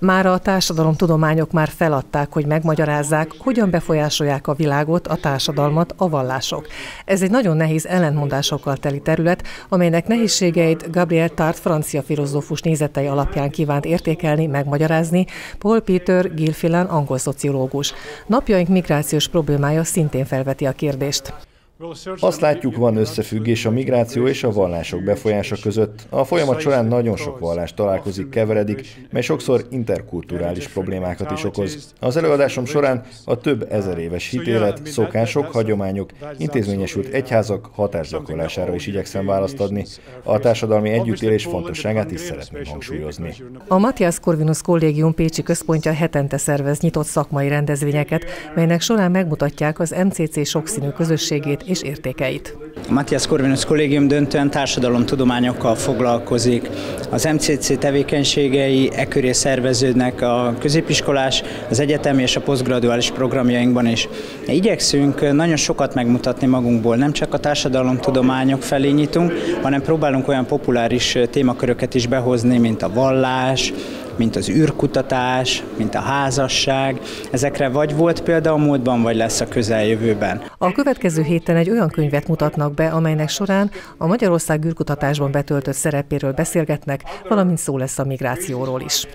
Már a társadalomtudományok már feladták, hogy megmagyarázzák, hogyan befolyásolják a világot, a társadalmat, a vallások. Ez egy nagyon nehéz ellentmondásokkal teli terület, amelynek nehézségeit Gabriel Tart francia filozófus nézetei alapján kívánt értékelni, megmagyarázni, Paul Peter Gilfillan angol szociológus. Napjaink migrációs problémája szintén felveti a kérdést. Azt látjuk, van összefüggés a migráció és a vallások befolyása között. A folyamat során nagyon sok vallás találkozik, keveredik, mely sokszor interkulturális problémákat is okoz. Az előadásom során a több ezer éves hitélet, szokások, hagyományok, intézményesült egyházak hatásgyakorlására is igyekszem választ adni. A társadalmi együttélés fontosságát is szeretném hangsúlyozni. A Matthias Corvinus Kollégium Pécsi központja hetente szervez nyitott szakmai rendezvényeket, melynek során megmutatják az MCC sokszínű közösségét és értékeit. A Matthias Corvinus Kollégium döntően társadalomtudományokkal foglalkozik. Az MCC tevékenységei e köré szerveződnek a középiskolás, az egyetemi és a posztgraduális programjainkban is. Igyekszünk nagyon sokat megmutatni magunkból, nem csak a társadalomtudományok felé nyitunk, hanem próbálunk olyan populáris témaköröket is behozni, mint a vallás, mint az űrkutatás, mint a házasság. Ezekre vagy volt példa a múltban, vagy lesz a közeljövőben. A következő héten egy olyan könyvet mutatnak be, amelynek során a Magyarország űrkutatásban betöltött szerepéről beszélgetnek, valamint szó lesz a migrációról is.